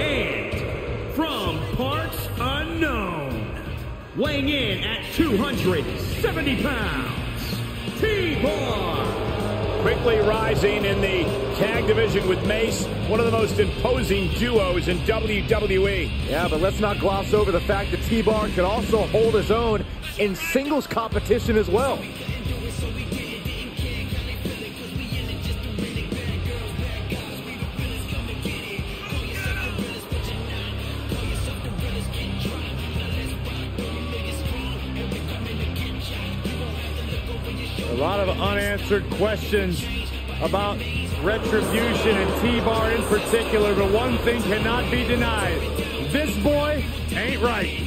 And from parts unknown, weighing in at 270 pounds, T-Bar. Quickly rising in the tag division with Mace, one of the most imposing duos in WWE. Yeah, but let's not gloss over the fact that T-Bar can also hold his own in singles competition as well. A lot of unanswered questions about retribution and T-Bar in particular, but one thing cannot be denied. This boy ain't right.